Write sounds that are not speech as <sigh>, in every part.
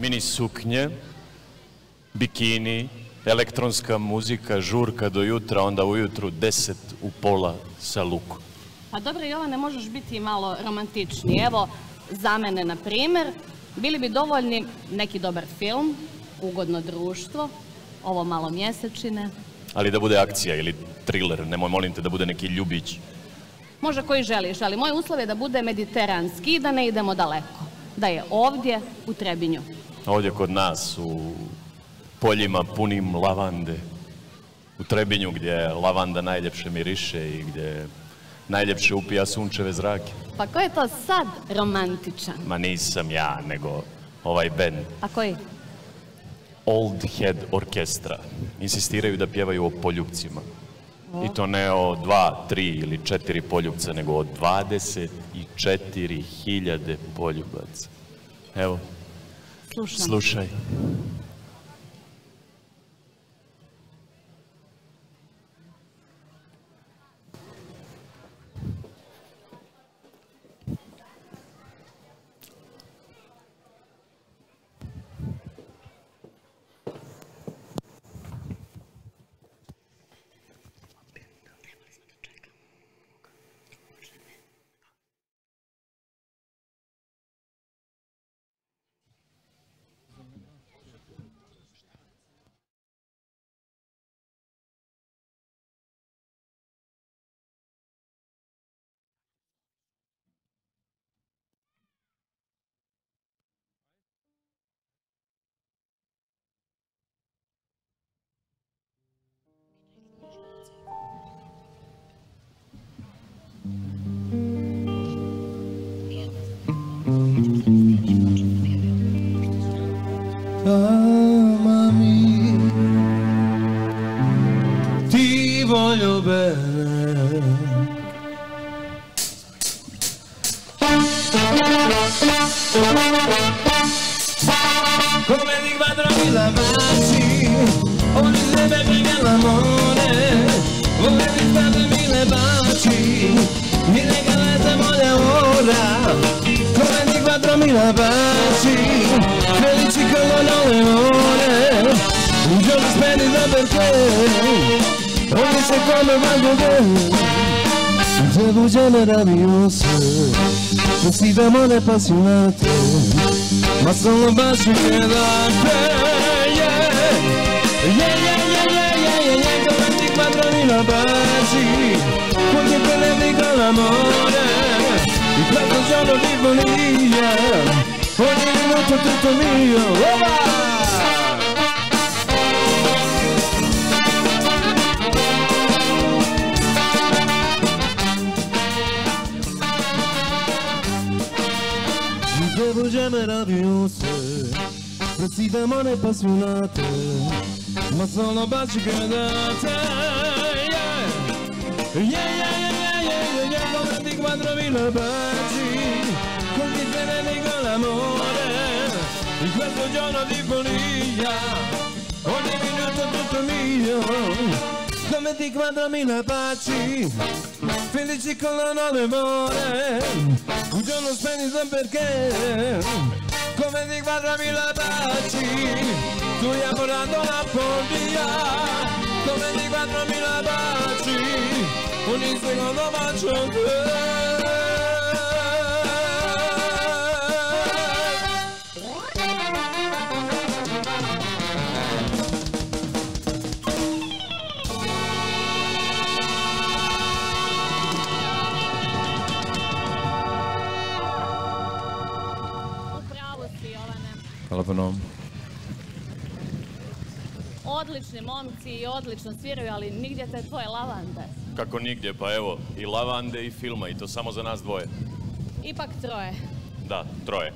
Mini suknje, bikini, elektronska muzika, žurka do jutra, onda ujutru deset u pola sa lukom. Pa dobro, Jovane, možeš biti i malo romantičniji. Evo, za mene, na primjer, bili bi dovoljni neki dobar film, ugodno društvo, ovo malo mjesečine. Ali da bude akcija ili thriller, nemoj molim te da bude neki ljubić. Može koji želiš, ali moj uslov je da bude mediteranski i da ne idemo daleko. Da je ovdje u Trebinju. Ovdje kod nas u poljima punim lavande. U Trebinju gdje lavanda najljepše miriše i gdje najljepše upija sunčeve zrake. Pa ko je to sad romantičan? Ma nisam ja, nego ovaj band. A koji? Old Head Orkestra. Insistiraju da pjevaju o poljupcima. I to ne o dva, tri ili četiri poljupca, nego o 24 hiljade poljubaca. Evo, Slušam. slušaj. appassionato, ma sono abbastanza da te. Yeah, yeah, yeah, yeah, yeah, yeah, yeah, con 24.000 baci, con che prelevi con l'amore, il plato giallo di Boniglia, ogni minuto tutto mio. Oh, projet meraviglioso, precisamente appassionato, ma sono baci gradate. Yeah, yeah, yeah, yeah, yeah, yeah, yeah, 24.000 baci, con il bene con l'amore, in questo giorno di follia, ogni minuto tutto mio di quattromila baci Felici con la nuove more Un giorno splendido perché Come di quattromila baci Tu hai portato la follia. Di quattromila baci Ogni secondo bacio te Hvala puno. Odlični momci i odlično sviraju, ali nigdje te tvoje lavande. Kako nigdje, pa evo, i lavande i filma i to samo za nas dvoje. Ipak troje. Da, troje.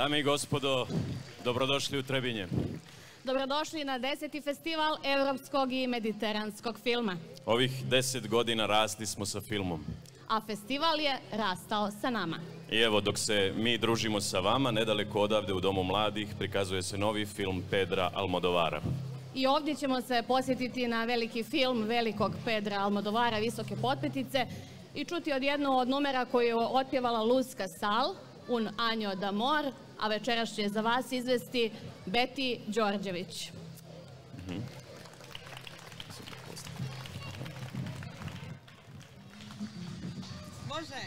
Dame i gospodo, dobrodošli u Trebinje. Dobrodošli na deseti festival evropskog i mediteranskog filma. Ovih deset godina rasli smo sa filmom. A festival je rastao sa nama. I evo, dok se mi družimo sa vama, nedaleko odavde u Domu mladih prikazuje se novi film Pedra Almodovara. I ovdje ćemo se posjetiti na veliki film velikog Pedra Almodovara Visoke potpetice i čuti od jednu od numera koju je otpjevala Luz Sal, Un año d'amor, a večeras će za vas izvesti Beti Đorđević. Može.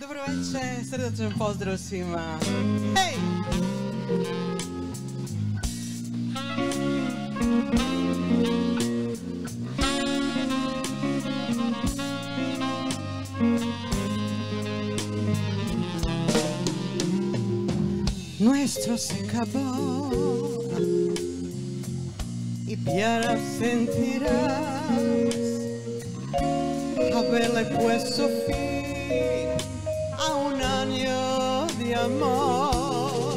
Dobro večer, srdačan pozdrav svima. Hej! Nuestro se acabó y piara sentirás. Haberle puesto fin a un año de amor.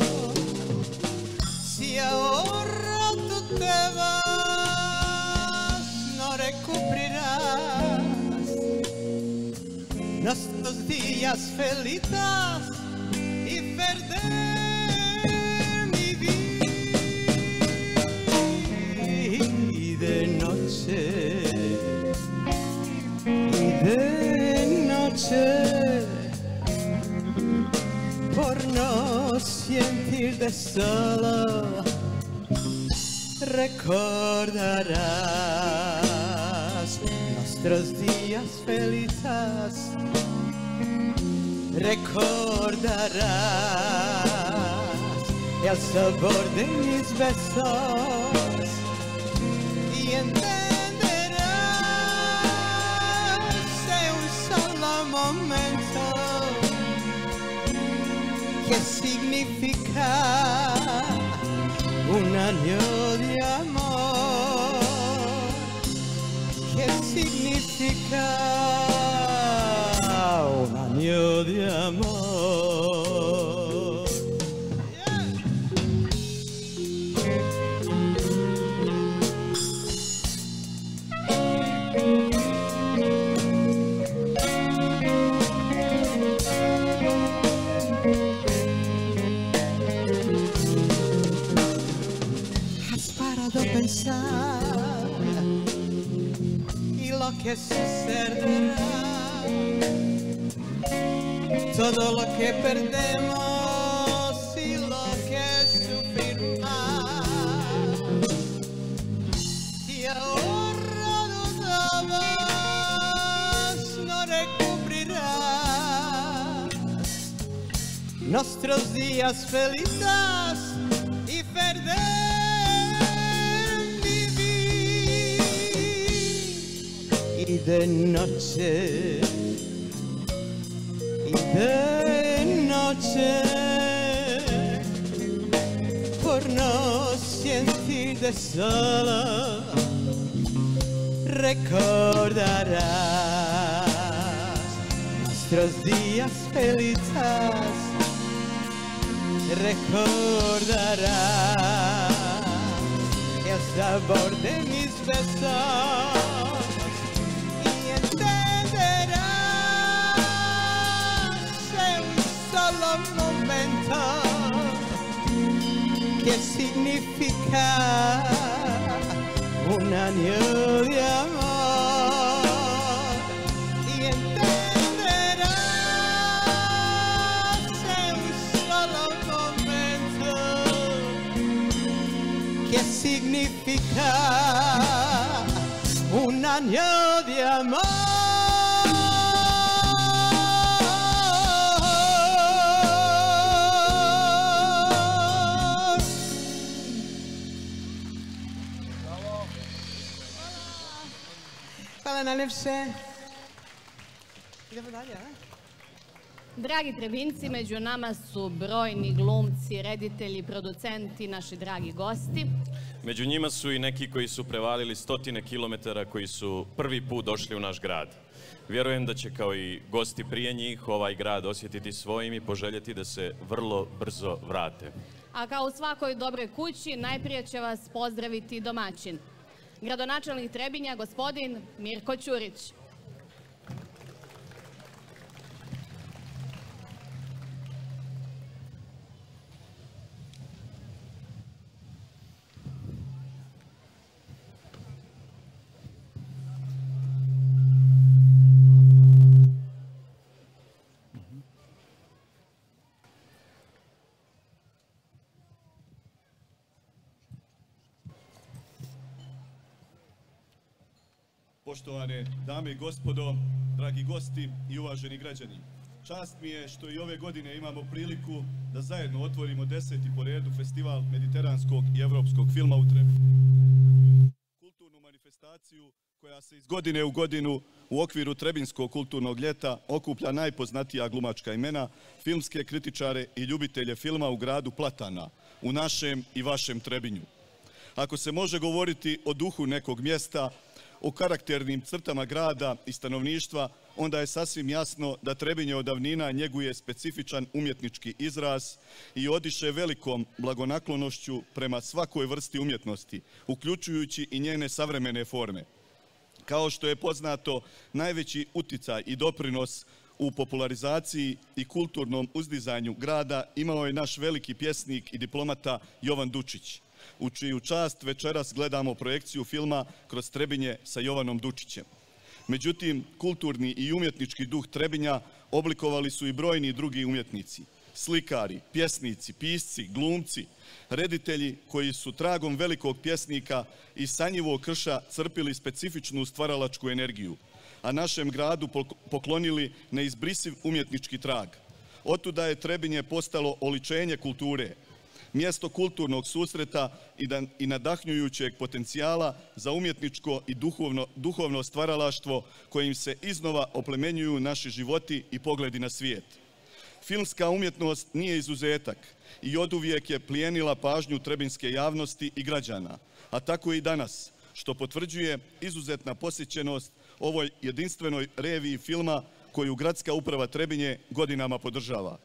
Si ahora tú te vas, no recuperarás nuestros días felices y perder de solo recordarás nuestros días felices. Recordarás el sabor de mis besos que significa un año de amor que significa un año de amor. Dragi Trebinci, među nama su brojni glumci, reditelji, producenti, naši dragi gosti. Među njima su i neki koji su prevalili stotine kilometara koji su prvi put došli u naš grad. Vjerujem da će kao i gosti prije njih ovaj grad osjetiti svojim i poželjeti da se vrlo brzo vrate. A kao u svakoj dobroj kući, najprije će vas pozdraviti domaćin. Gradonačelnik Trebinja, gospodin Mirko Ćurić. Poštovane dame i gospodo, dragi gosti i uvaženi građani. Čast mi je što i ove godine imamo priliku da zajedno otvorimo deseti po redu festival mediteranskog i evropskog filma u Trebinju. Kulturnu manifestaciju koja se iz godine u godinu u okviru Trebinskog kulturnog ljeta okuplja najpoznatija glumačka imena, filmske kritičare i ljubitelje filma u gradu Platana, u našem i vašem Trebinju. Ako se može govoriti o duhu nekog mjesta, o karakternim crtama grada i stanovništva, onda je sasvim jasno da Trebinje od davnina njeguje specifičan umjetnički izraz i odiše velikom blagonaklonošću prema svakoj vrsti umjetnosti, uključujući i njene savremene forme. Kao što je poznato, najveći uticaj i doprinos u popularizaciji i kulturnom uzdizanju grada imao je naš veliki pjesnik i diplomata Jovan Dučić u čiju čast večeras gledamo projekciju filma Kroz Trebinje sa Jovanom Dučićem. Međutim, kulturni i umjetnički duh Trebinja oblikovali su i brojni drugi umjetnici, slikari, pjesnici, pisci, glumci, reditelji koji su tragom velikog pjesnika i sanjivog krša crpili specifičnu stvaralačku energiju, a našem gradu poklonili neizbrisiv umjetnički trag. Otuda je Trebinje postalo oličenje kulture, mjesto kulturnog susreta i nadahnjujućeg potencijala za umjetničko i duhovno, duhovno stvaralaštvo kojim se iznova oplemenjuju naši životi i pogledi na svijet. Filmska umjetnost nije izuzetak i oduvijek je plijenila pažnju trebinske javnosti i građana, a tako i danas, što potvrđuje izuzetna posjećenost ovoj jedinstvenoj reviji filma koju Gradska uprava Trebinje godinama podržava.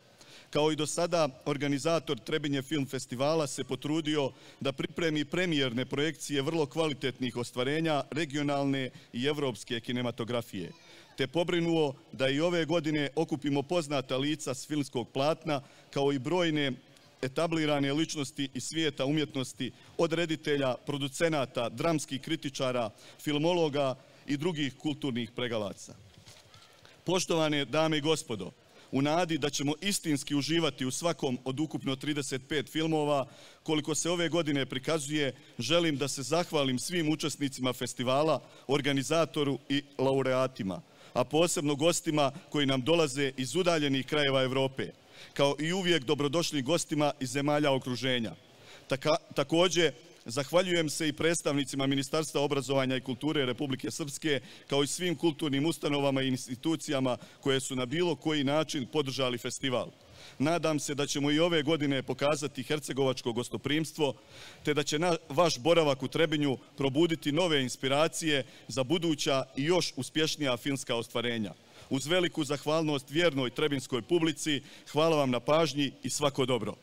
Kao i do sada, organizator Trebinje Film Festivala se potrudio da pripremi premijerne projekcije vrlo kvalitetnih ostvarenja regionalne i evropske kinematografije, te pobrinuo da i ove godine okupimo poznata lica s filmskog platna, kao i brojne etablirane ličnosti iz svijeta umjetnosti, od reditelja, producenata, dramskih kritičara, filmologa i drugih kulturnih pregalaca. Poštovane dame i gospodo, u nadi da ćemo istinski uživati u svakom od ukupno 35 filmova koliko se ove godine prikazuje, želim da se zahvalim svim učesnicima festivala, organizatoru i laureatima, a posebno gostima koji nam dolaze iz udaljenih krajeva Europe, kao i uvijek dobrodošli gostima iz zemalja okruženja. također, Zahvaljujem se i predstavnicima Ministarstva obrazovanja i kulture Republike Srpske, kao i svim kulturnim ustanovama i institucijama koje su na bilo koji način podržali festival. Nadam se da ćemo i ove godine pokazati hercegovačko gostoprimstvo, te da će vaš boravak u Trebinju probuditi nove inspiracije za buduća i još uspješnija filmska ostvarenja. Uz veliku zahvalnost vjernoj trebinskoj publici, hvala vam na pažnji i svako dobro.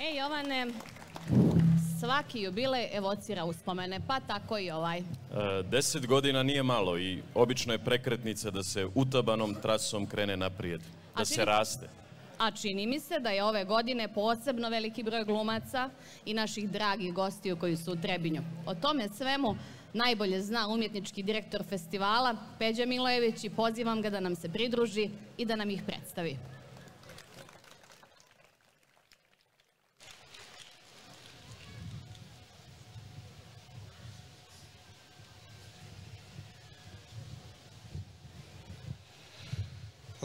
E, Jovane, svaki jubilej evocira uspomene, pa tako i ovaj. E, deset godina nije malo i obično je prekretnica da se utabanom trasom krene naprijed, da se raste. A čini mi se da je ove godine posebno veliki broj glumaca i naših dragih gostiju koji su u Trebinju. O tome svemu najbolje zna umjetnički direktor festivala Peđa Milojević i pozivam ga da nam se pridruži i da nam ih predstavi.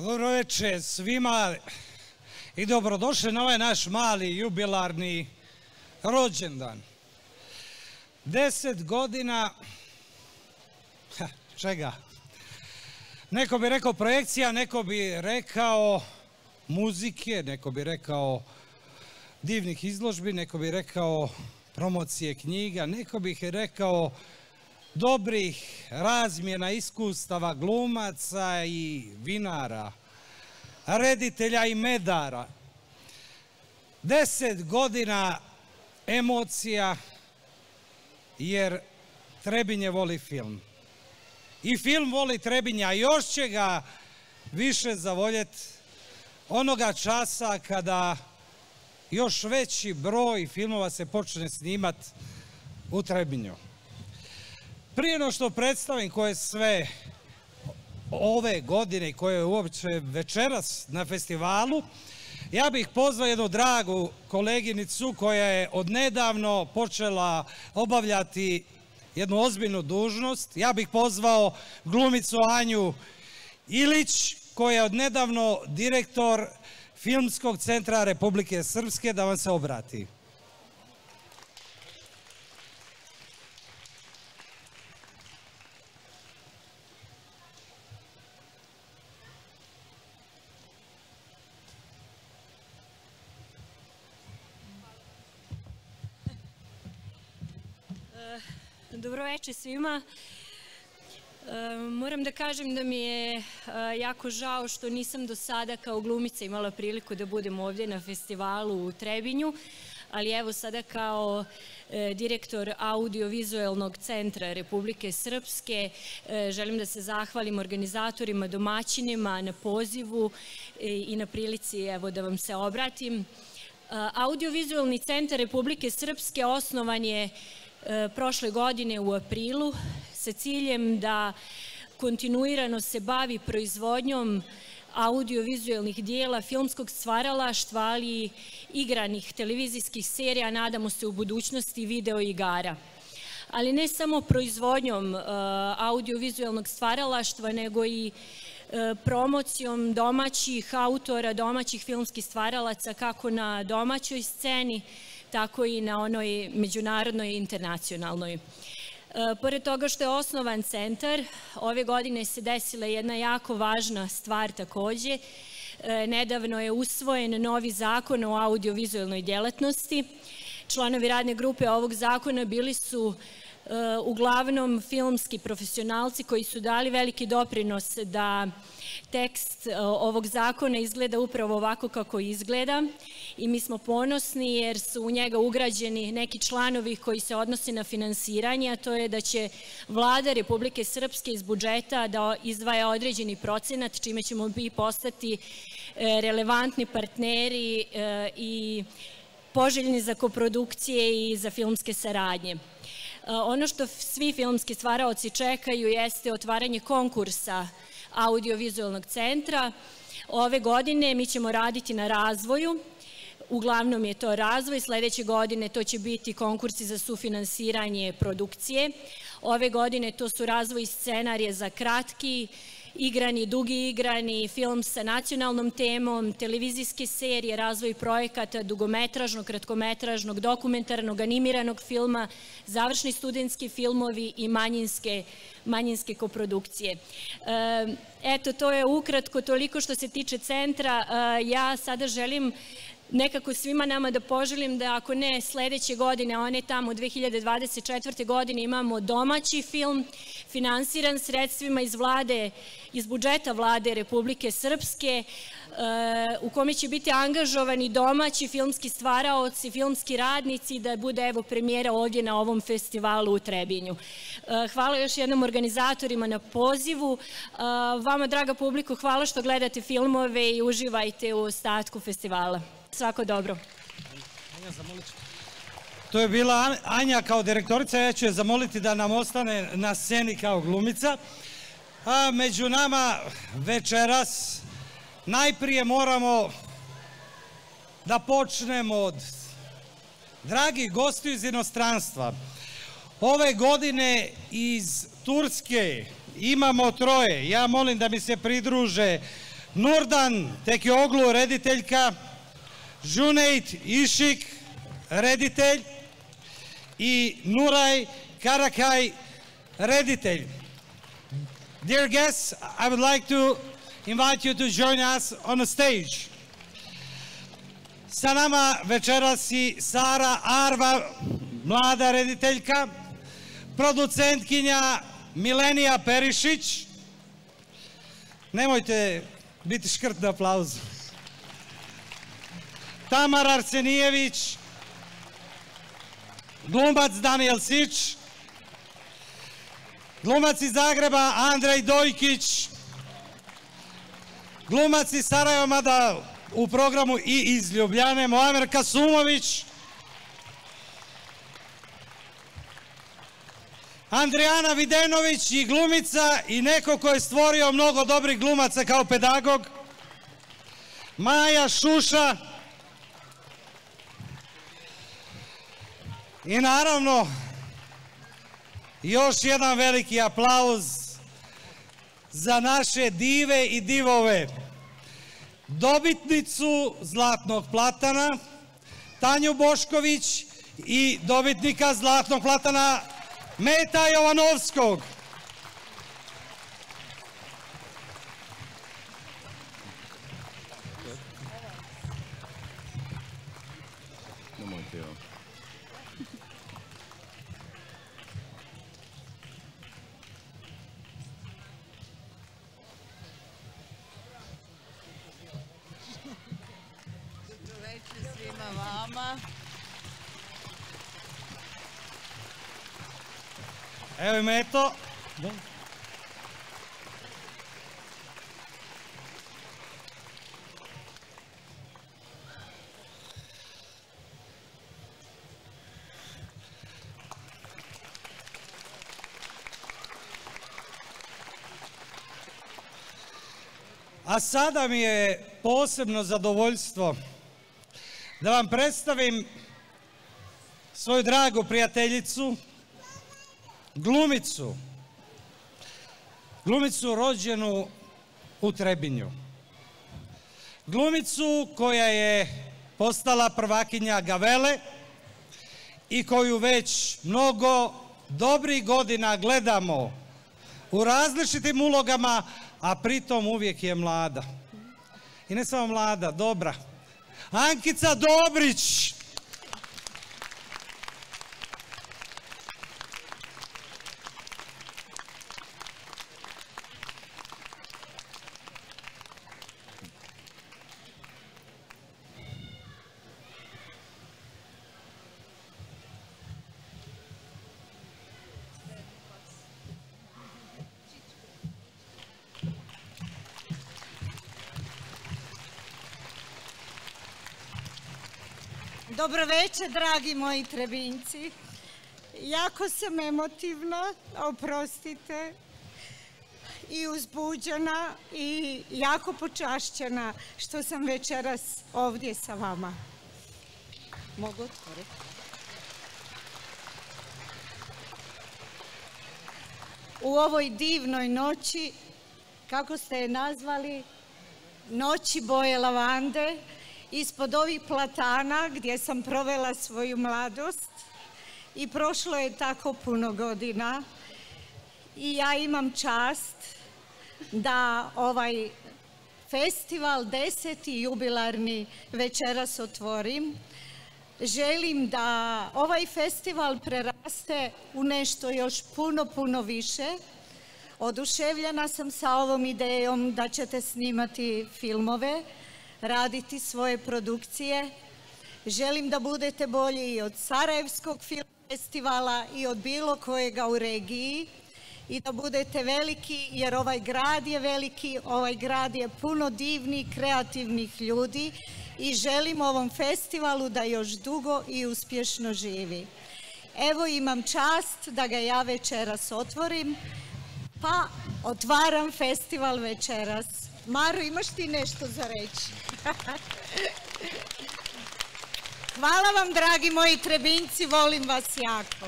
Dobro večer svima i dobrodošli na ovaj naš mali jubilarni rođendan. Deset godina, čega? Neko bi rekao projekcija, neko bi rekao muzike, neko bi rekao divnih izložbi, neko bi rekao promocije knjiga, neko bih rekao dobrih razmjena iskustava glumaca i vinara, reditelja i medara. Deset godina emocija, jer Trebinje voli film. I film voli Trebinja, još će ga više zavoljeti onoga časa kada još veći broj filmova se počne snimat u Trebinju. Prije no što predstavim koje sve ove godine i koje je uopće večeras na festivalu, ja bih pozvao jednu dragu koleginicu koja je odnedavno počela obavljati jednu ozbiljnu dužnost. Ja bih pozvao glumicu Anju Ilić koja je odnedavno direktor Filmskog centra Republike Srpske da vam se obrati. Dobroveče svima. E, moram da kažem da mi je e, jako žao što nisam do sada kao glumica imala priliku da budem ovdje na festivalu u Trebinju, ali evo sada kao e, direktor audiovizualnog centra Republike Srpske želim da se zahvalim organizatorima, domaćinima na pozivu i na prilici evo da vam se obratim. Audiovizualni centar Republike Srpske osnovan je prošle godine u aprilu sa ciljem da kontinuirano se bavi proizvodnjom audiovizualnih dijela, filmskog stvaralaštva, ali igranih televizijskih serija, nadamo se u budućnosti video igara. Ali ne samo proizvodnjom uh, audiovizualnog stvaralaštva, nego i uh, promocijom domaćih autora, domaćih filmskih stvaralaca kako na domaćoj sceni, tako i na onoj međunarodnoj i internacionalnoj. E, pored toga što je osnovan centar, ove godine se desila jedna jako važna stvar takođe. E, nedavno je usvojen novi zakon o audiovizualnoj djelatnosti. Članovi radne grupe ovog zakona bili su uglavnom filmski profesionalci koji su dali veliki doprinos da tekst ovog zakona izgleda upravo ovako kako izgleda i mi smo ponosni jer su u njega ugrađeni neki članovi koji se odnose na finansiranje, a to je da će vlada Republike Srpske iz budžeta da izdvaja određeni procenat, čime ćemo bi postati e, relevantni partneri i poželjni za koprodukcije i za filmske saradnje. E, ono što svi filmski stvaraoci čekaju jeste otvaranje konkursa audiovizualnog centra. Ove godine mi ćemo raditi na razvoju Uglavnom je to razvoj, sledeće godine to će biti konkursi za sufinansiranje produkcije. Ove godine to su razvoj scenarije za kratki, igrani, dugi igrani, film sa nacionalnom temom, televizijske serije, razvoj projekata, dugometražnog, kratkometražnog, dokumentarnog, animiranog filma, završni studentski filmovi i manjinske, manjinske koprodukcije. Eto, to je ukratko toliko što se tiče centra. Ja sada želim nekako svima nama da poželim da ako ne sledeće godine, a ne tamo 2024. godine imamo domaći film finansiran sredstvima iz vlade, iz budžeta vlade Republike Srpske, u kome će biti angažovani domaći filmski stvaraoci, filmski radnici, da bude evo premijera ovdje na ovom festivalu u Trebinju. Hvala još jednom organizatorima na pozivu. Vama, draga publiku, hvala što gledate filmove i uživajte u ostatku festivala. Svako dobro. To je bila Anja kao direktorica, ja ću je zamoliti da nam ostane na sceni kao glumica. A među nama večeras najprije moramo da počnemo od dragi gosti iz inostranstva. Ove godine iz Turske imamo troje. Ja molim da mi se pridruže Nurdan Tekioglu, rediteljka, Žunejt Išik, reditelj i Nuraj Karakaj, reditelj. Dear guests, I would like to invite you to join us on the stage. Sa nama večeras i Sara Arva, mlada rediteljka, producentkinja Milenija Perišić. Nemojte biti škrt na aplauzu. Tamar Arsenijević, glumac Daniel Sić, glumac iz Zagreba Andrej Dojkić, glumac iz Sarajeva, mada u programu i iz Ljubljane, Moamer Kasumović, Andrijana Videnović i glumica i neko ko je stvorio mnogo dobrih glumaca kao pedagog, Maja Šuša i naravno još jedan veliki aplauz za naše dive i divove. Dobitnicu Zlatnog platana, Tanju Bošković i dobitnika Zlatnog platana Meta Jovanovskog. Meto. A sada mi je posebno zadovoljstvo da vam predstavim svoju dragu prijateljicu, glumicu, glumicu rođenu u Trebinju. Glumicu koja je postala prvakinja Gavele i koju već mnogo dobrih godina gledamo u različitim ulogama, a pritom uvijek je mlada. I ne samo mlada, dobra. Ankica Dobrić. Dobro večer, dragi moji trebinci. Jako sam emotivna, oprostite, i uzbuđena i jako počašćena što sam večeras ovdje sa vama. Mogu otvoriti? U ovoj divnoj noći, kako ste je nazvali, noći boje lavande, ispod ovih platana gdje sam provela svoju mladost i prošlo je tako puno godina i ja imam čast da ovaj festival deseti jubilarni večeras otvorim. Želim da ovaj festival preraste u nešto još puno, puno više. Oduševljena sam sa ovom idejom da ćete snimati filmove, raditi svoje produkcije. Želim da budete bolji i od Sarajevskog film festivala i od bilo kojega u regiji i da budete veliki jer ovaj grad je veliki, ovaj grad je puno divnih, kreativnih ljudi i želim ovom festivalu da još dugo i uspješno živi. Evo imam čast da ga ja večeras otvorim, pa otvaram festival večeras. Maro, imaš ti nešto za reći? Hvala vam, dragi moji trebinci, volim vas jako.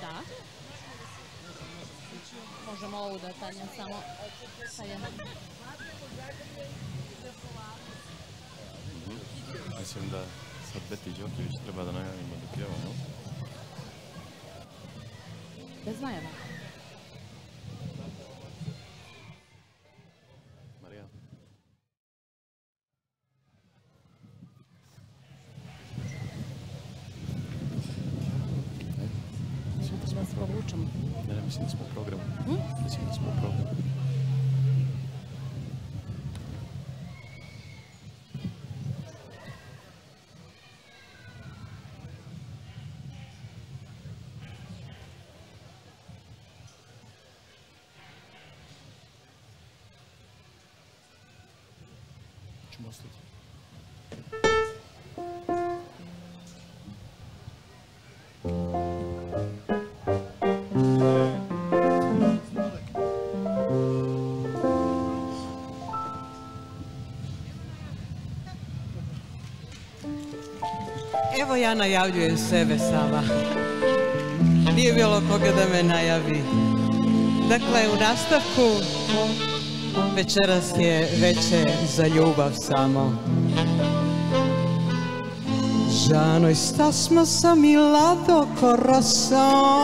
Da. Možemo ovu da tanjem samo. Tanjem. Mislim da sad Beti Đorđević treba da najavimo da pjeva, no? Bez najava. Marija. Mislim da vas provučemo. Ne, ne, mislim da smo u programu. Mislim da smo u programu. Evo ja najavljujem sebe sama. Nije bilo koga da me najavi. Dakle, u nastavku večeras je večer za ljubav samo. Già noi stasmo samilado corazón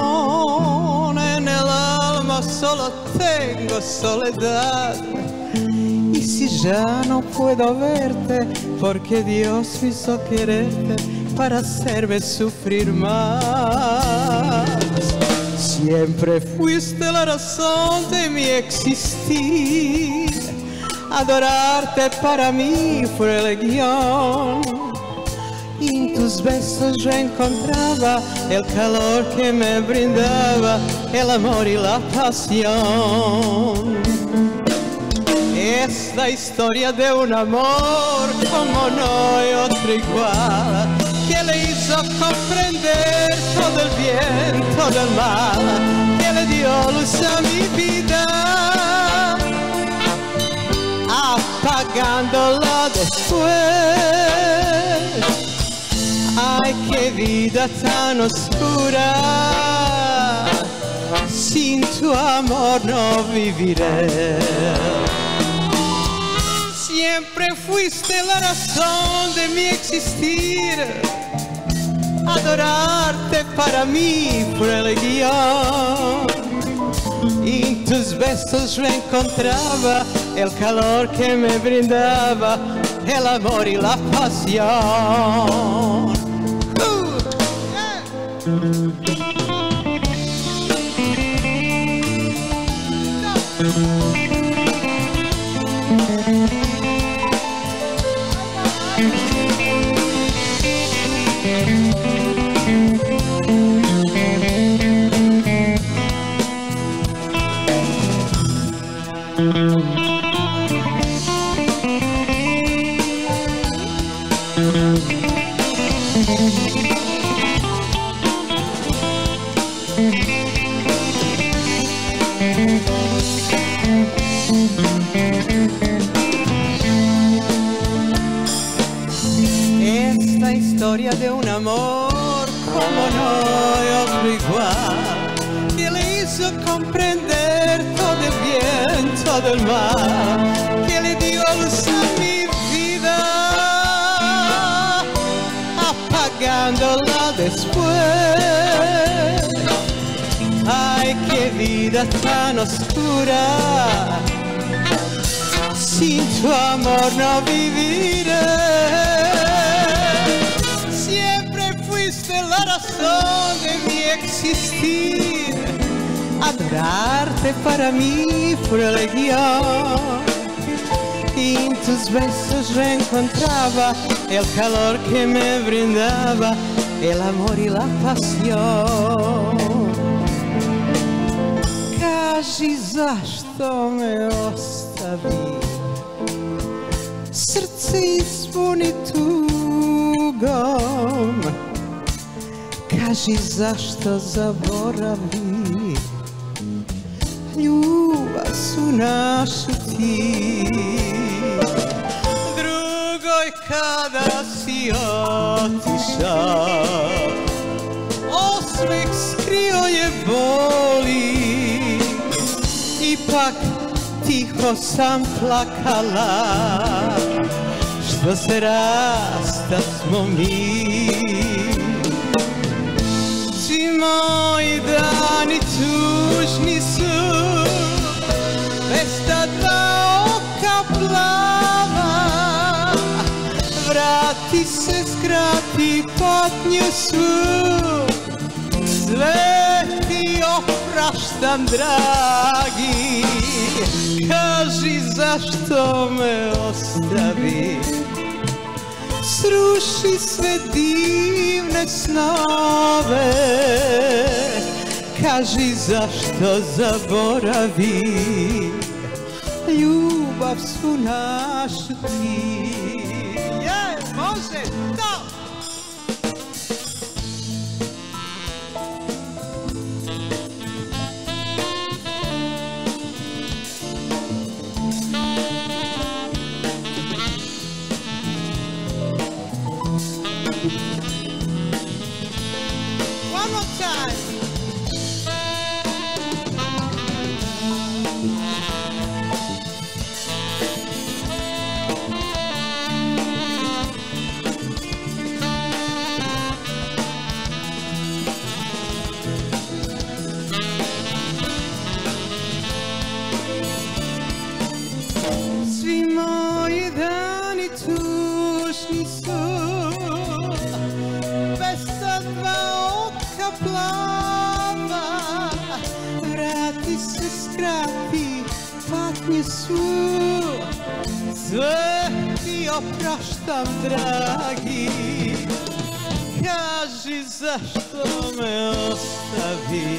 Nell'alma solo tengo soledad. Y si ya no puedo verte Porque Dios me hizo quererte Para hacerme sufrir más Siempre fuiste la razón de mi existir. Adorarte para mí fue religión y en tus besos yo encontraba el calor que me brindaba el amor y la pasión. Es la historia de un amor como no hay otro igual, que le hizo comprender todo el bien, todo el mal, que le dio luz a mi vida, apagándola después. Ay, qué vida tan oscura. Sin tu amor no viviré. Siempre fuiste la razón de mi existir. Adorarte para mí fue religión. Y en tus besos yo encontraba el calor que me brindaba el amor y la pasión. Uh, Esta amor como no otro igual. Que le hizo comprender todo el bien, todo el mal que le dio luz a mi vida apagándola después. Ay qué vida tan oscura. Sin tu amor no viviré. Razón de mi existir. Adorarte para mí fue religión. Y en tus besos yo encontraba el calor que me brindaba el amor y la pasión. Kaži zašto me ostavi Srce ispuni Kaži zašto zaboravi? Ljubav su našu ti. Drugoj kada si otišao Osmeh skrio je boli. Ipak tiho sam plakala. Što se rasta smo mi moji dani tužni su Bez ta dva oka plava. Vrati se, skrati patnju svu. Sve ti opraštam, dragi. Kaži zašto me ostavi Sruši sve divne snove. Kaži zašto zaboravi? Ljubav svu našu ti opraštam dragi Kaži zašto me ostavi.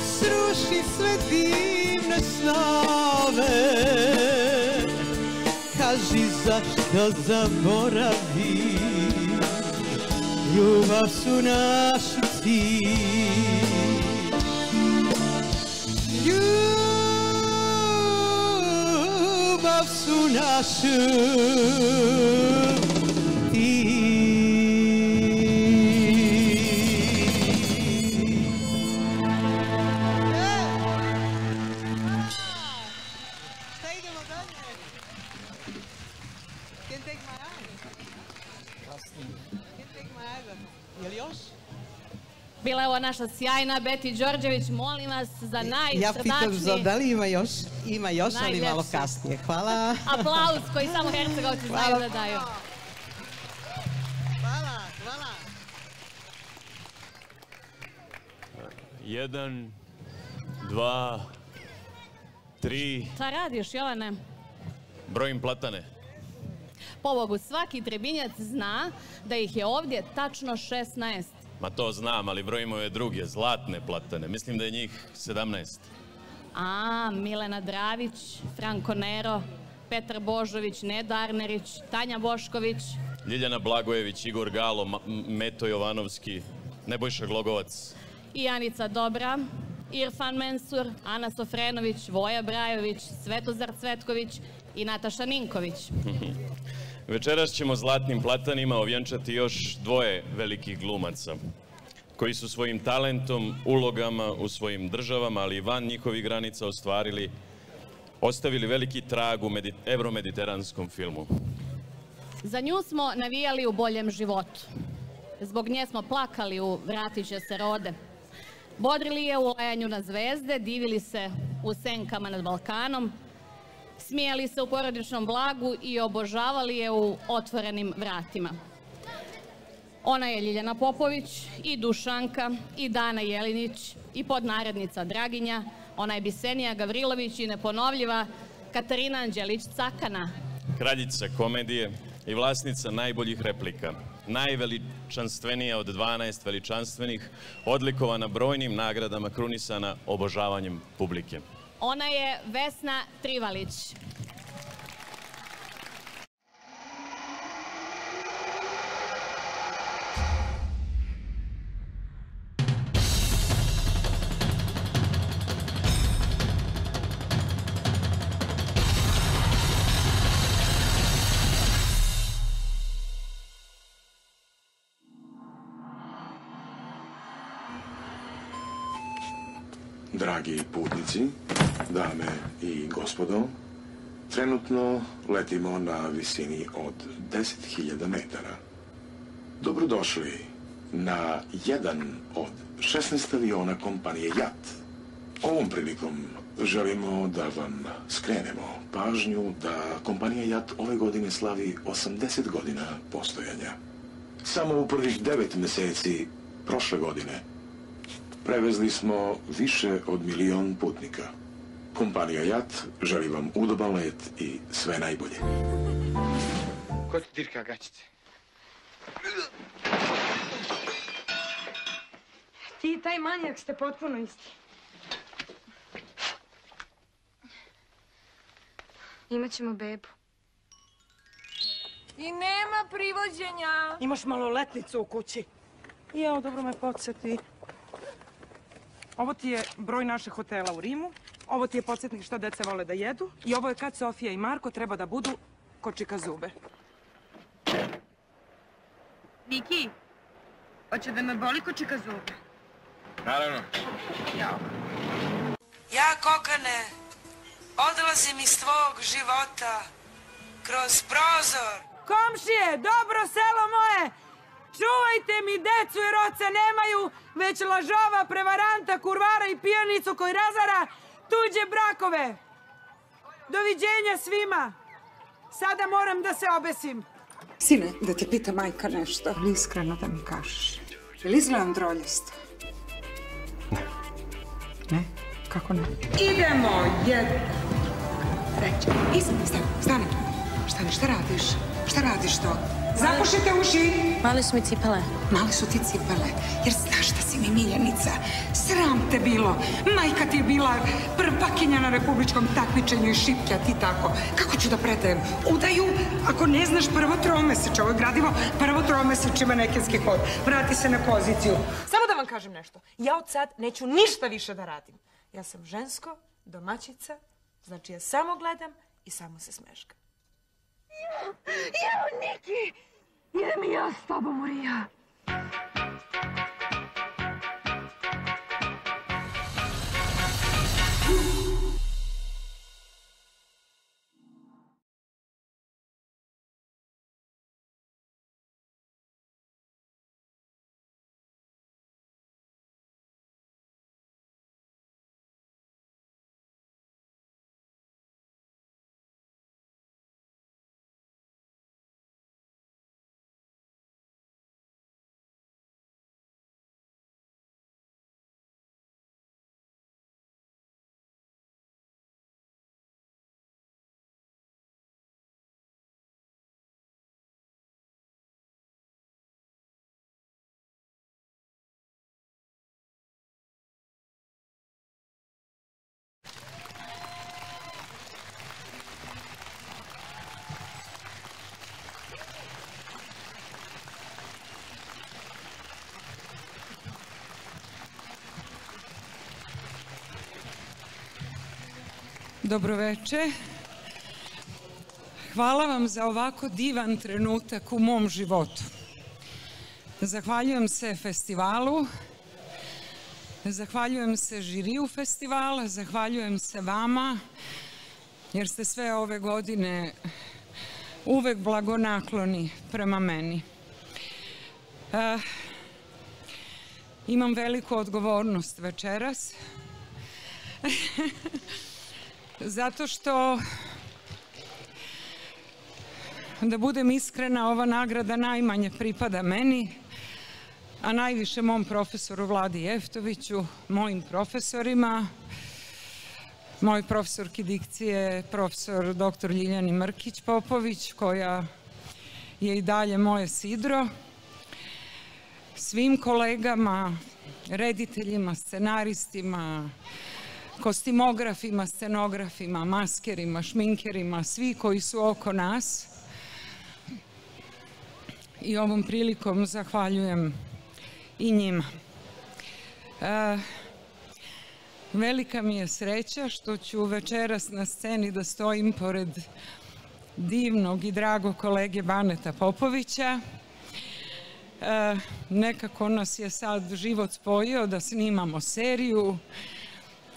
Sruši sve divne snove Kaži zašto zaboravi. Ljubav su našu ti Ljubav su našu ti Ovo naša sjajna Beti Đorđević, molim vas za najsrdačniji Ja pitam za da li ima još? Ima još, ali malo kasnije. Hvala. aplauz koji samo Hercegovci znaju da daju. Hvala, hvala. Jedan, dva, tri, Šta radiš, Jovane? brojim platane. Pobogu, svaki trebinjac zna da ih je ovdje tačno 16. Ma to znam, ali brojimo je druge, zlatne platane. Mislim da je njih 17. A, Milena Dravić, Franko Nero, Petar Božović, Neda Arnerić, Tanja Bošković, Ljiljana Blagojević, Igor Galo, Ma- Meto Jovanovski, Nebojša Glogovac. i Anica Dobra, Irfan Mensur, Ana Sofrenović, Voja Brajović, Svetozar Cvetković i Nataša Ninković. <laughs> Večeras ćemo zlatnim platanima ovjenčati još dvoje velikih glumaca koji su svojim talentom, ulogama u svojim državama, ali i van njihovih granica ostvarili, ostavili veliki trag u medi- evromediteranskom filmu. Za nju smo navijali u boljem životu. Zbog nje smo plakali u Vratit će se rode. Bodrili je u lajanju na zvezde, divili se u senkama nad Balkanom, smijali se u porodičnom blagu i obožavali je u otvorenim vratima. Ona je Ljiljana Popović i Dušanka i Dana Jelinić i podnarednica Draginja. Ona je Bisenija Gavrilović i neponovljiva Katarina Anđelić-Cakana. Kraljica komedije i vlasnica najboljih replika. Najveličanstvenija od 12 veličanstvenih, odlikovana brojnim nagradama, krunisana obožavanjem publike. Ona je Vesna Trivalić. Dragi putnici, dame i gospodo, trenutno letimo na visini od 10.000 metara. Dobrodošli na jedan od 16 aviona kompanije JAT. Ovom prilikom želimo da vam skrenemo pažnju da kompanija JAT ove godine slavi 80 godina postojanja. Samo u prvih devet mjeseci prošle godine prevezli smo više od milion putnika. Kompanija JAT želi vam udoban let i sve najbolje. Ko ti dirka gaćice? Ti i taj manjak ste potpuno isti. Imaćemo bebu. I nema privođenja. Imaš maloletnicu u kući. Evo, dobro me podsjeti. Ovo ti je broj našeg hotela u Rimu. Ovo ti je podsjetnik što dece vole da jedu. I ovo je kad Sofija i Marko treba da budu kočika zube. Miki, hoće da me boli kočika zube. Naravno. Ja, Kokane, odlazim iz tvog života kroz prozor. Komšije, dobro selo moje! Čuvajte mi decu jer oca nemaju, već lažova, prevaranta, kurvara i pijanicu koji razara tuđe brakove. Doviđenja svima. Sada moram da se obesim. Sine, da te pita majka nešto. Ali iskreno da mi kažeš. Je li izgledam droljesto? Ne. Ne? Kako ne? Idemo, jedna. Treća. Istina, stani, stani. Stani, šta radiš? Šta radiš to? Zapušite uši! Mali su mi cipele. Mali su ti cipele, jer znaš da si mi miljenica. Sram te bilo. Majka ti je bila prvakinja na republičkom takmičenju i šipke, a ti tako. Kako ću da predajem? Udaju, ako ne znaš prvo tromeseče. Ovo je gradivo prvo tromeseče manekenski hod. Vrati se na poziciju. Samo da vam kažem nešto. Ja od sad neću ništa više da radim. Ja sam žensko, domaćica, znači ja samo gledam i samo se smeškam. Evo, Niki! Idem i ja s tobom, Dobroveče. Hvala vam za ovako divan trenutak u mom životu. Zahvaljujem se festivalu, zahvaljujem se žiriju festivala, zahvaljujem se vama, jer ste sve ove godine uvek blagonakloni prema meni. Eh, imam veliku odgovornost večeras. <laughs> Zato što, da budem iskrena, ova nagrada najmanje pripada meni, a najviše mom profesoru Vladi Jeftoviću, mojim profesorima, moj profesorki dikcije, profesor dr. Ljiljani Mrkić-Popović, koja je i dalje moje sidro, svim kolegama, rediteljima, scenaristima, kostimografima, scenografima, maskerima, šminkerima, svi koji su oko nas. I ovom prilikom zahvaljujem i njima. E, velika mi je sreća što ću večeras na sceni da stojim pored divnog i dragog kolege Baneta Popovića. E, nekako nas je sad život spojio da snimamo seriju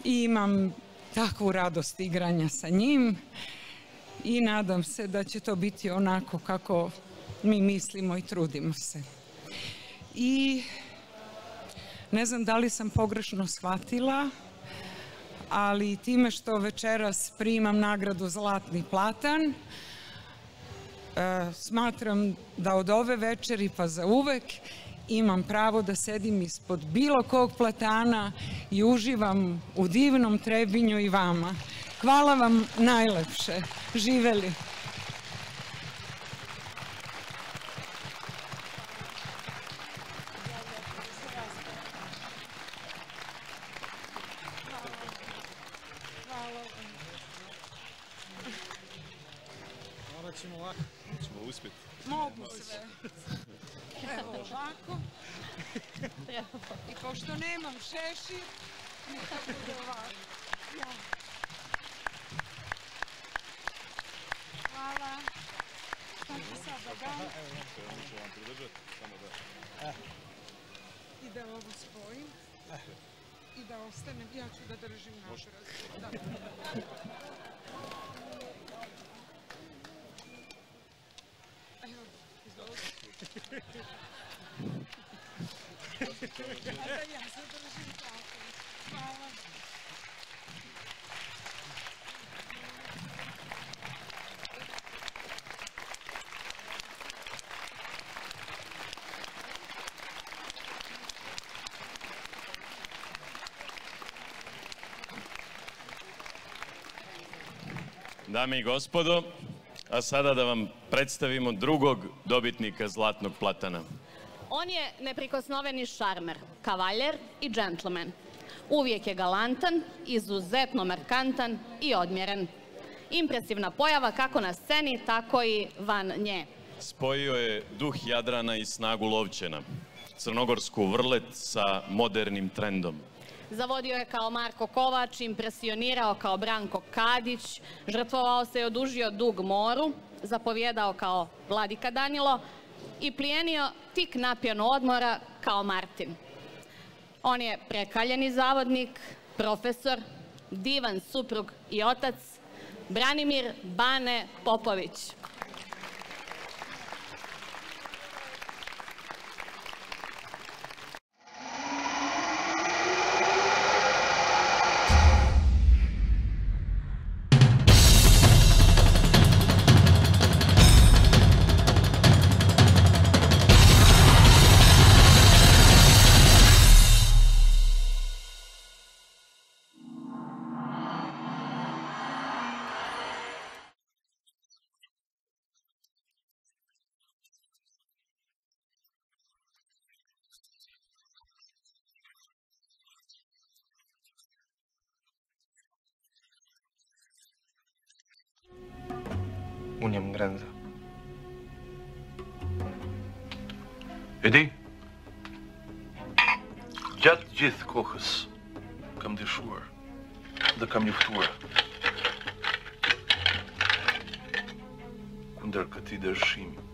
i imam takvu radost igranja sa njim i nadam se da će to biti onako kako mi mislimo i trudimo se. I ne znam da li sam pogrešno shvatila, ali time što večeras primam nagradu Zlatni platan, e, smatram da od ove večeri pa za uvek imam pravo da sedim ispod bilo kog platana i uživam u divnom Trebinju i vama. Hvala vam najlepše. Živeli. Morat ćemo ovako. Ćemo uspjeti. Mogu sve. Evo ovako. I pošto nemam šešir, neka bude ovako. Hvala. Šta da samo da... I da ovo spojim. I da ostanem, ja ću da držim napraz. Da. Evo, izvolite. A da ja se držim tako. Hvala. Dame i gospodo, a sada da vam predstavimo drugog dobitnika Zlatnog platana. On je neprikosnoveni šarmer, kavaljer i džentlmen. Uvijek je galantan, izuzetno markantan i odmjeren. Impresivna pojava kako na sceni, tako i van nje. Spojio je duh Jadrana i snagu Lovćena, crnogorsku vrlet sa modernim trendom. Zavodio je kao Marko Kovač, impresionirao kao Branko Kadić, žrtvovao se i odužio dug moru, zapovjedao kao Vladika Danilo i plijenio tik napijan odmora kao Martin. On je prekaljeni zavodnik, profesor, divan suprug i otac, Branimir Bane Popović. Eddie? Gjatë gjithë kohës kam dyshuar dhe kam luftuar kundër këtij dërshimi.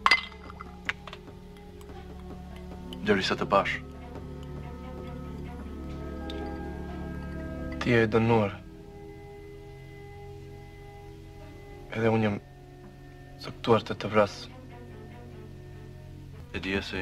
Derisa të bash. Ti e dënuar. Edhe unë jam caktuar të të vras. E dje se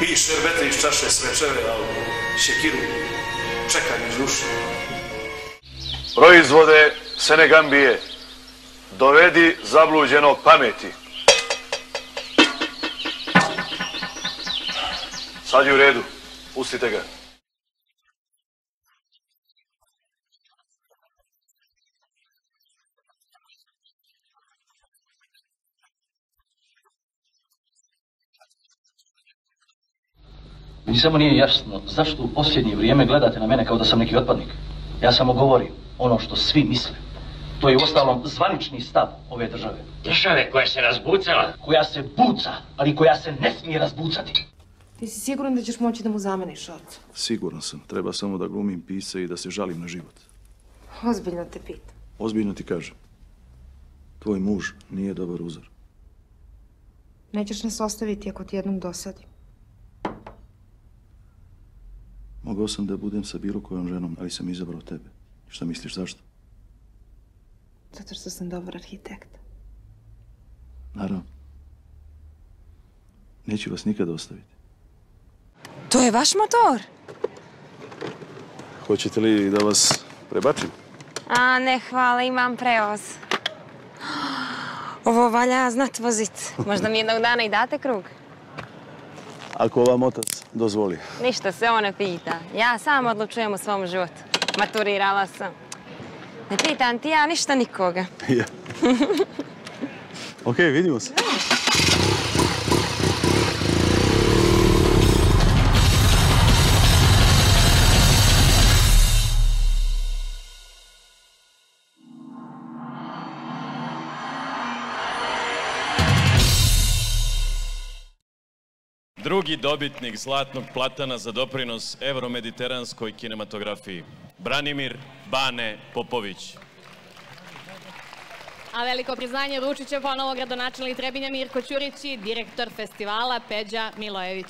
Pij šerbete iz čaše svečeve, ali šekiru čekaj iz duše. Proizvode Senegambije dovedi zabluđenog pameti. Sad je u redu, pustite ga. Meni samo nije jasno zašto u posljednje vrijeme gledate na mene kao da sam neki otpadnik. Ja samo govorim ono što svi misle. To je uostalom zvanični stav ove države. Države koja se razbucala. Koja se buca, ali koja se ne smije razbucati. Ti si siguran da ćeš moći da mu zameniš oca? Siguran sam. Treba samo da glumim pisa i da se žalim na život. Ozbiljno te pitam. Ozbiljno ti kažem. Tvoj muž nije dobar uzor. Nećeš nas ostaviti ako ti jednom dosadi. Mogao sam da budem sa bilo kojom ženom, ali sam izabrao tebe. Šta misliš zašto? Zato što sam dobar arhitekt. Naravno. Neću vas nikada ostaviti. To je vaš motor? Hoćete li da vas prebačim? A ne, hvala, imam prevoz. <gasps> Ovo valja znat vozit. Možda mi jednog dana i date krug. Ako vam otac dozvoli. Ništa se on ne pita. Ja sam odlučujem u svom životu. Maturirala sam. Ne pitam ti ja ništa nikoga. <laughs> Ja. <laughs> Ok, vidimo se. Drugi dobitnik Zlatnog platana za doprinos euromediteranskoj kinematografiji. Branimir Bane Popović. A veliko priznanje ručit će ponovo gradonačelnik Trebinja Mirko Ćurić i direktor festivala Peđa Milojević.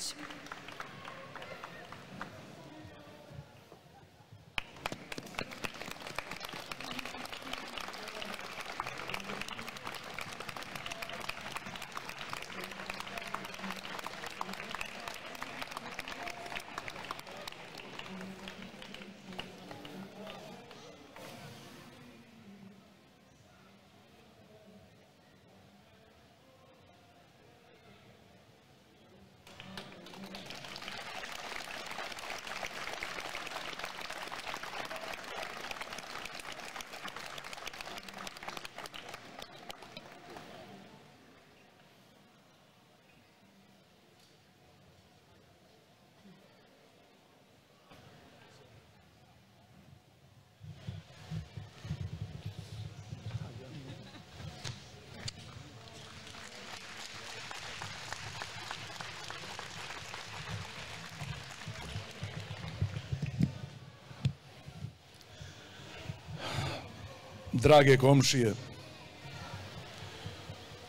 Drage komšije,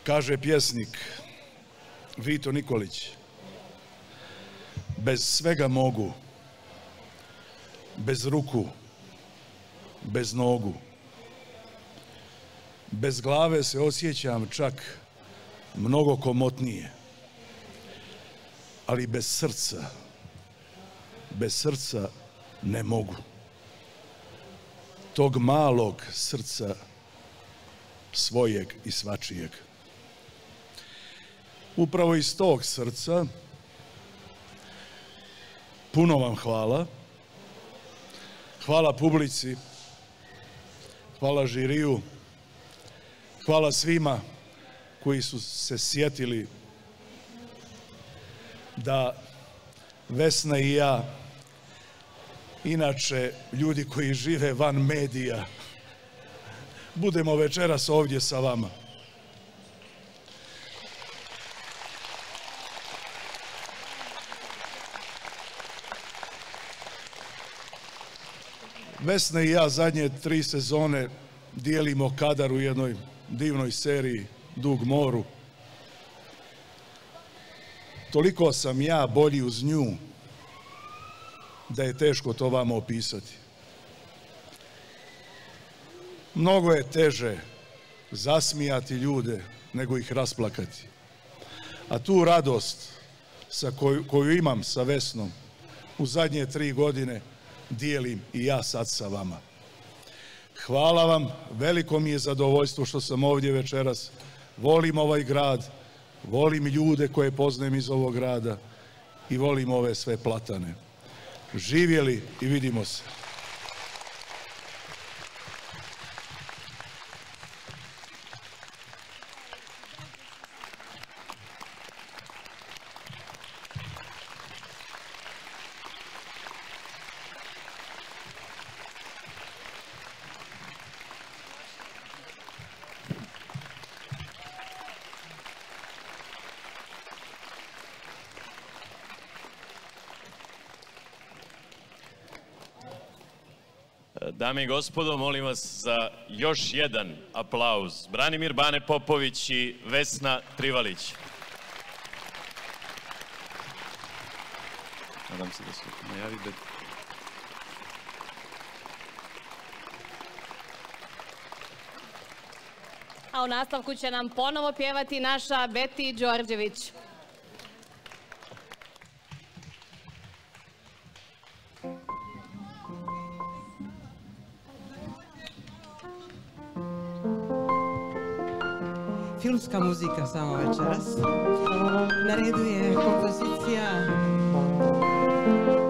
kaže pjesnik Vito Nikolić, bez svega mogu, bez ruku, bez nogu, bez glave se osjećam čak mnogo komotnije, ali bez srca, bez srca ne mogu tog malog srca svojeg i svačijeg. Upravo iz tog srca puno vam hvala. Hvala publici, hvala žiriju, hvala svima koji su se sjetili da Vesna i ja inače ljudi koji žive van medija, budemo večeras ovdje sa vama. Vesna i ja zadnje tri sezone dijelimo kadar u jednoj divnoj seriji Dug moru. Toliko sam ja bolji uz nju da je teško to vama opisati. Mnogo je teže zasmijati ljude nego ih rasplakati. A tu radost sa koju, koju imam sa Vesnom u zadnje tri godine dijelim i ja sad sa vama. Hvala vam, veliko mi je zadovoljstvo što sam ovdje večeras. Volim ovaj grad, volim ljude koje poznajem iz ovog grada i volim ove sve platane. Živjeli i vidimo se. Dame i gospodo, molim vas za još jedan aplauz. Branimir Bane Popović i Vesna Trivalić. Nadam se da su najavi bez... A u nastavku će nam ponovo pjevati naša Beti Đorđević.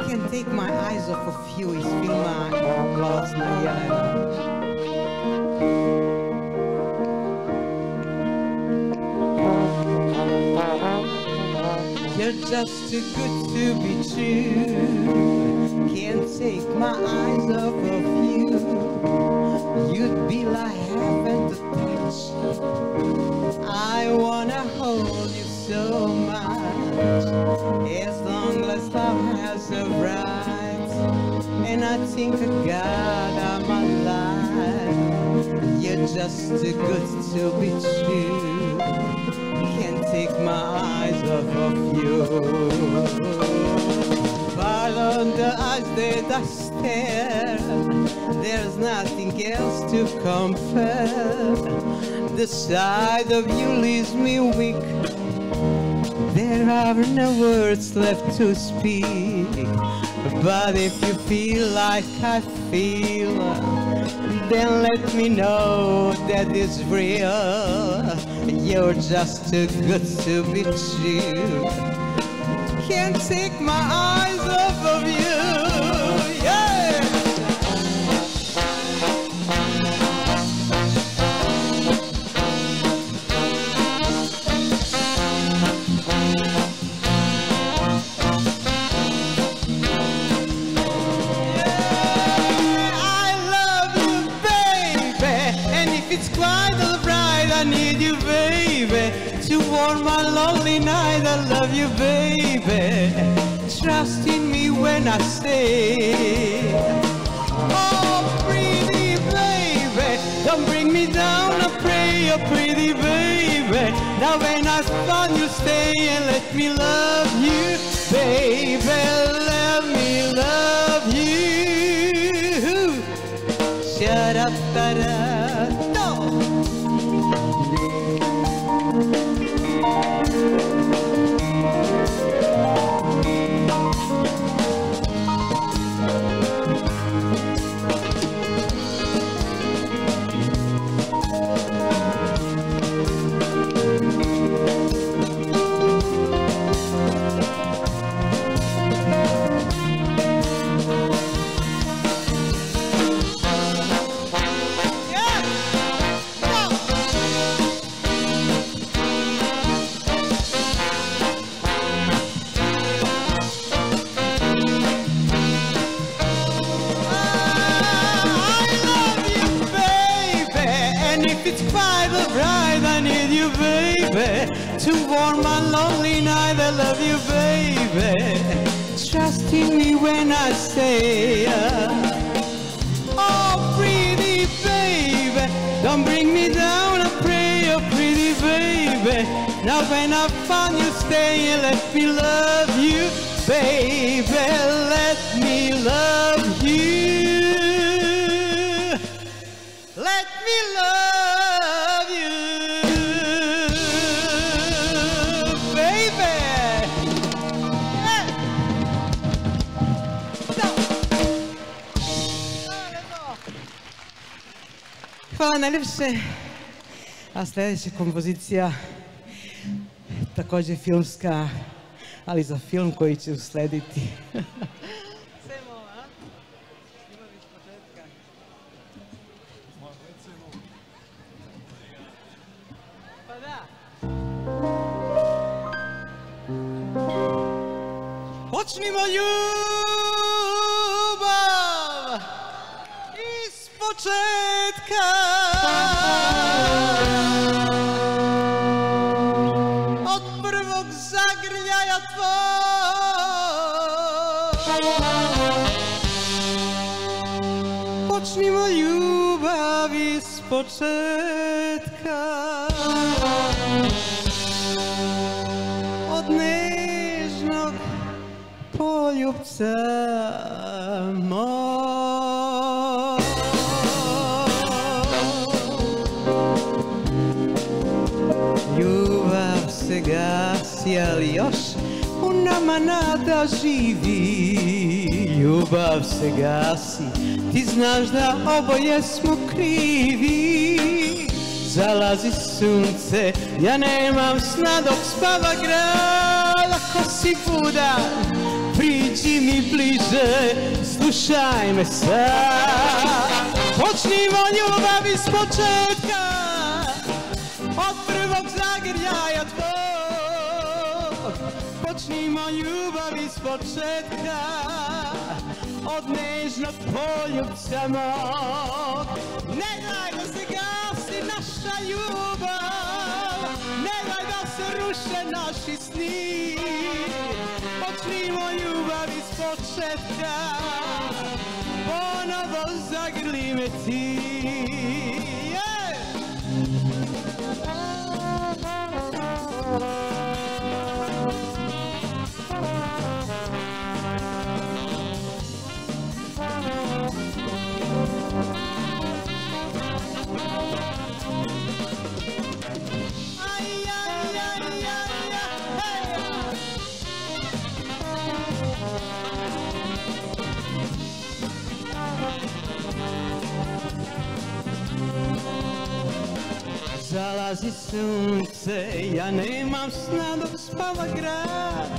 Can't Take My Eyes Off of You. You're just too good to be true. Can't take my eyes off of you. You'd be like heaven to touch. I wanna hold you so much. As long as love has a right. And I think God I'm alive. You're just too good to be true can't take my eyes off of you. But on the eyes that I stare, there's nothing else to compare. The sight of you leaves me weak. There are no words left to speak. But if you feel like I feel, then let me know that it's real. You're just too good to be true. Can't take my eyes when I say, Oh, pretty baby, don't bring me down, I pray, oh, pretty baby. Now when I found you, stay and let me love you, baby. Let me love Hvala najljepše. A sljedeća kompozicija također filmska, ali za film koji će uslediti. <laughs> početka. Od nežnog poljubca moj. Ljubav se gasi, ali još u nama nada živi. Ljubav se gasi, ti znaš da oboje smo krivi Zalazi sunce, ja nemam sna dok spava grad. Ako si budan, priđi mi bliže, slušaj me sad. Počnimo ljubav iz početka. Od prvog zagrljaja tvog Počnimo ljubav iz početka. Od nežnog poljubca mog. Ne daj ljubav Ne daj da se ruše naši sni. Počnimo ljubav iz početka Ponovo zagrli me ti sunce, ja nemam sna dok spava grad.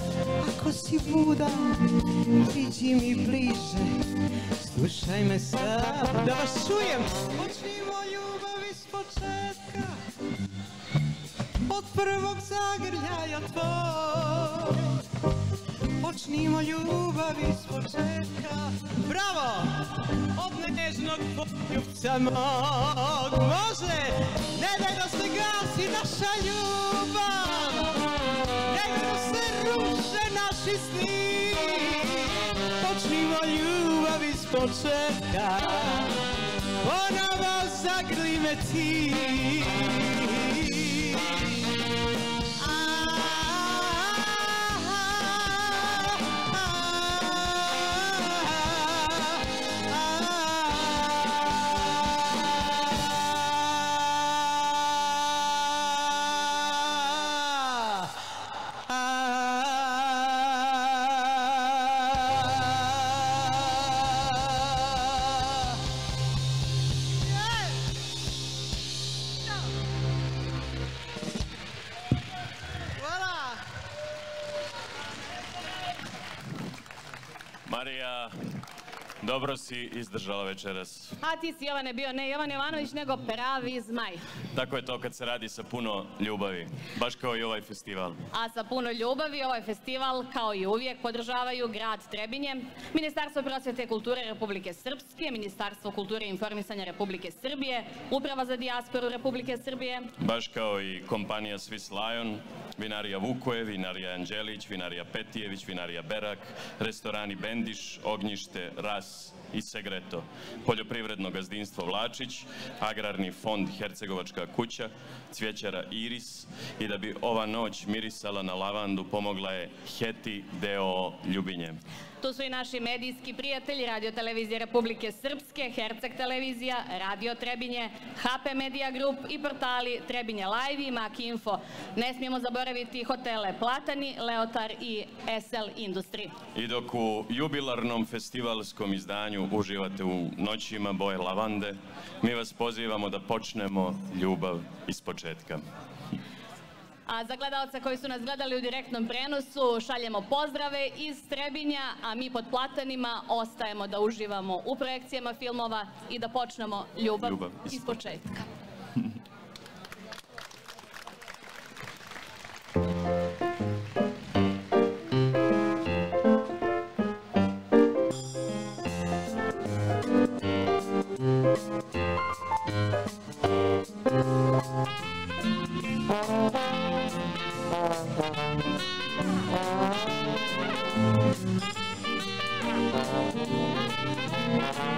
Ako si budan, priđi mi bliže. Slušaj me sad, da vas čujem. Počnimo ljubav iz početka. Od prvog zagrljaja tvoj Počnimo ljubav iz početka. Bravo! Od nežnog poljubca mog. Može! Ne daj da se gasi naša ljubav. Ne da se ruše naši sni. Počnimo ljubav iz početka. Ponovo zagrli me ti si izdržala večeras. A ti si Jovane bio ne Jovan Jovanović, nego pravi zmaj. Tako je to kad se radi sa puno ljubavi, baš kao i ovaj festival. A sa puno ljubavi ovaj festival, kao i uvijek, podržavaju grad Trebinje, Ministarstvo prosvjete i kulture Republike Srpske, Ministarstvo kulture i informisanja Republike Srbije, Uprava za dijasporu Republike Srbije, Baš kao i kompanija Swiss Lion, vinarija Vukoje, vinarija Anđelić, vinarija Petijević, vinarija Berak, restorani Bendiš, Ognjište, Ras i Segreto, poljoprivredno gazdinstvo Vlačić, agrarni fond Hercegovačka kuća, cvjećara Iris i da bi ova noć mirisala na lavandu pomogla je Heti deo Ljubinje. Tu su i naši medijski prijatelji Radio Televizije Republike Srpske, Herceg Televizija, Radio Trebinje, HP Media Group i portali Trebinje Live i Mak Info. Ne smijemo zaboraviti hotele Platani, Leotar i SL Industry. I dok u jubilarnom festivalskom izdanju uživate u noćima boje lavande, mi vas pozivamo da počnemo ljubav iz početka. A za gledalce koji su nas gledali u direktnom prenosu šaljemo pozdrave iz Trebinja, a mi pod platanima ostajemo da uživamo u projekcijama filmova i da počnemo ljubav, Ljubav iz iz početka.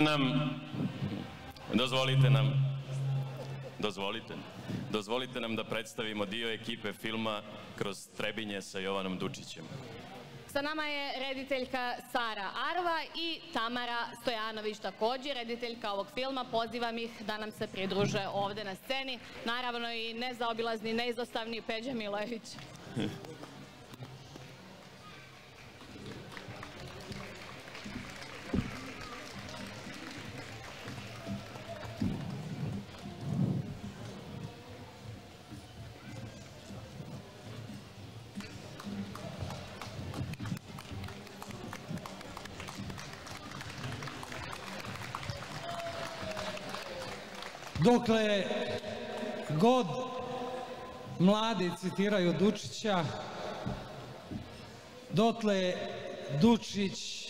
nam, dozvolite nam, dozvolite, dozvolite nam da predstavimo dio ekipe filma kroz Trebinje sa Jovanom Dučićem. Sa nama je rediteljka Sara Arva i Tamara Stojanović također, rediteljka ovog filma. Pozivam ih da nam se pridruže ovdje na sceni. Naravno i nezaobilazni, neizostavni Peđa Milojević. <laughs> Dokle god mladi citiraju Dučića, dotle Dučić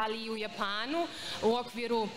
ali i u Japanu u okviru